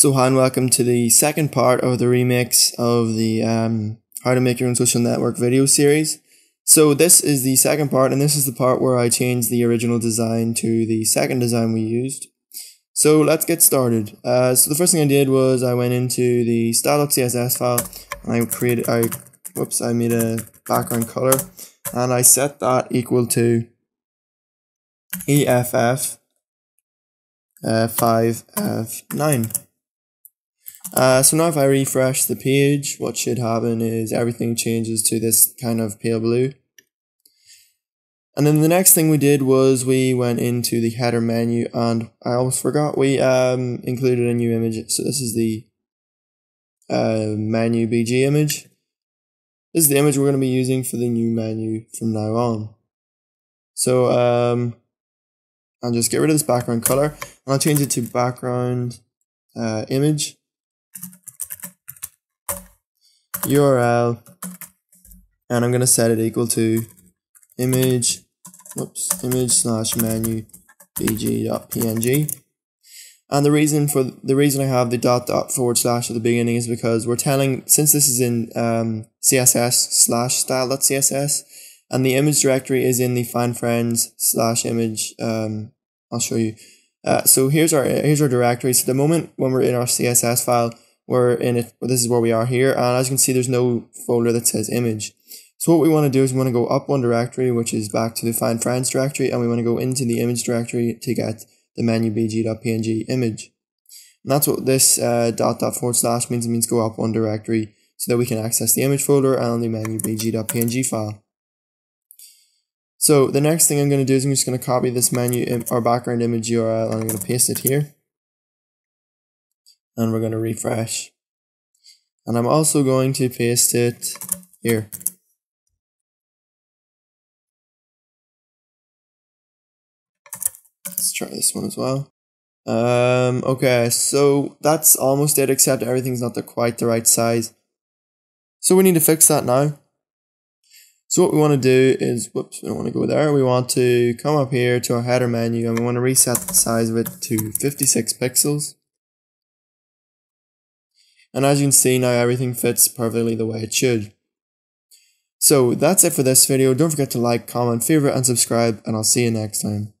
So hi and welcome to the second part of the remix of the um, how to make your own social network video series. So this is the second part and this is the part where I changed the original design to the second design we used. So let's get started. Uh, so the first thing I did was I went into the style.css file and I created, I, whoops, I made a background color and I set that equal to EFF uh, 5F9. Uh, so now if I refresh the page, what should happen is everything changes to this kind of pale blue. And then the next thing we did was we went into the header menu and I almost forgot we um, included a new image. So this is the uh, menu BG image. This is the image we're going to be using for the new menu from now on. So um, I'll just get rid of this background color and I'll change it to background uh, image. URL and I'm going to set it equal to image whoops image slash menu bg.png and the reason for the reason I have the dot dot forward slash at the beginning is because we're telling since this is in um, CSS slash style.css and the image directory is in the find friends slash image um, I'll show you. Uh, so here's our here's our directory. So the moment when we're in our CSS file we're in it, this is where we are here. And as you can see, there's no folder that says image. So what we want to do is we want to go up one directory, which is back to the find friends directory, and we want to go into the image directory to get the menu bg.png image. And that's what this uh, dot dot forward slash means. It means go up one directory so that we can access the image folder and the menu bg.png file. So the next thing I'm going to do is I'm just going to copy this menu or background image URL and I'm going to paste it here and we're going to refresh. And I'm also going to paste it here. Let's try this one as well. Um, okay, so that's almost it, except everything's not the, quite the right size. So we need to fix that now. So what we want to do is, whoops, we don't want to go there. We want to come up here to our header menu and we want to reset the size of it to 56 pixels. And as you can see now everything fits perfectly the way it should. So that's it for this video. Don't forget to like, comment, favorite and subscribe and I'll see you next time.